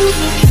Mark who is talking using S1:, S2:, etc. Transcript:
S1: Thank you.